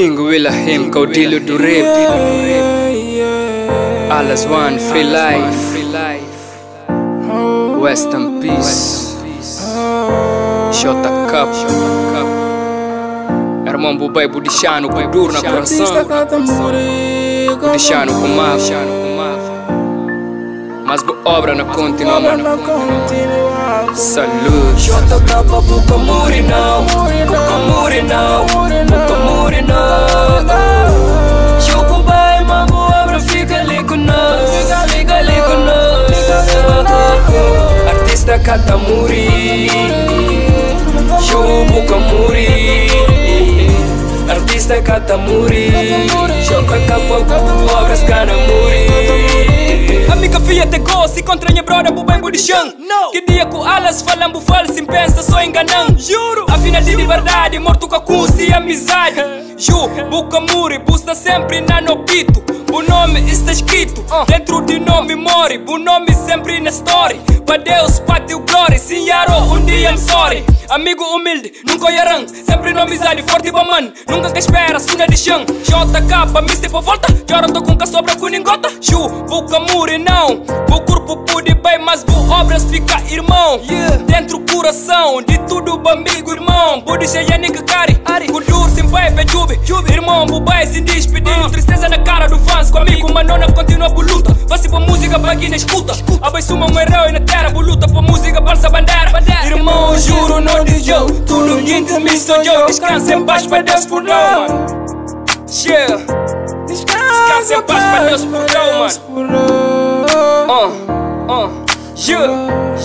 King Willahim Caudilho do Rap Alas One Free Life. Western Peace. Shota Cup. Irmão Bubai Budishano Budur na coração. Budishano com máfia mas boa obra não continua, mano. Saúde Jota capa buka muri now. Buka muri now Artista kata muri. Muri Artista kata muri. Capa buka obras kana muri. Amiga filha te gosto, encontra minha brother bu bem chão Que dia com alas falando falso, sem pensa só enganando Juro, afinal de verdade, morto com a cunça e amizade Ju, buca muri, busta sempre na no pito O nome está escrito dentro de nome mori O nome sempre na story Para Deus, teu glória Sim, Yaro, um dia I'm sorry. Amigo humilde, nunca olharão Sempre na amizade, forte pra man. Nunca que espera, suna de chão. JK, mister pra volta. Jora tô com que sobra com ningota Ju, buca muri não. O corpo pude bem, mas bu obras fica irmão. Dentro coração, de tudo amigo irmão. Pude cheia nigga cari. Kudur sem pai, pé jube Irmão, bu bai sem despedir Tristeza fãs Comigo, manona continua a luta. Faça pra música, bagui na escuta. Abaixuma um herói na terra Bu luta pra música, balsa bandeira Irmão, juro, não de jogo. Tudo quinto, me sou eu Descansa em paz, pra Deus por não, mano. Yeah. Descansa em paz, pra Deus por não, mano. Uh, uh, yeah,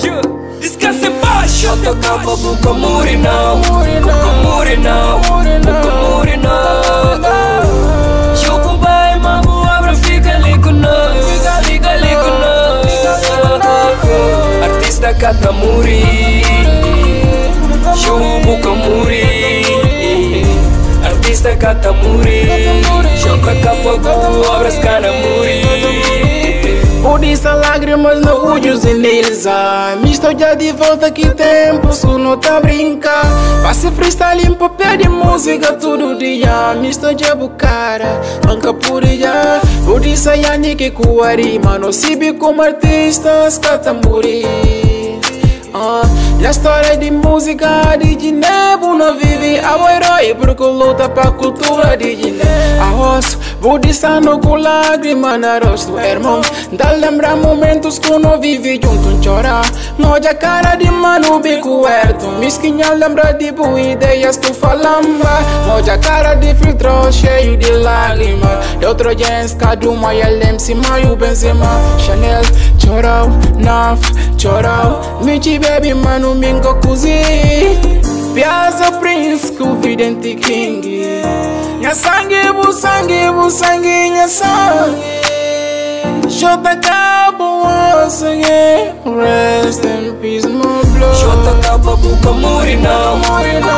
yeah. Descansa em paz. Jota capa buka muri now Buka muri now Buka muri now Artista kata muri. Show buka muri. Artista kata muri. Jota capa buka obras kana muri. Odissa lágrimas no olhos e. Me estou já de volta que tempo se não tá brinca Passe freestyle em papel de música todo dia. Me estou já bucara, manca por dia. Odissa ya nike kuari Mano sibi como artistas catamuri ah, Na história de música de Guiné não vive a herói porque luta pra cultura de Arroz, Budisano cu lagrima na rostu ermom Dal lembra momentos que no vivi junto un chora Moja cara de mano be coberto Misquinha lembra de boa ideias tu falamba. Moja cara de filtro cheio de lágrima De outro gens caduma e lemsi maio benzema Chanel chorau naf chorau Michi baby mano mingo cozinha Piază prince, cu videnti kingi. Nyasangi busangi busangi nyasangi Shota kabo once again Rest in peace my blood. Shota kabo buka na. Buka murina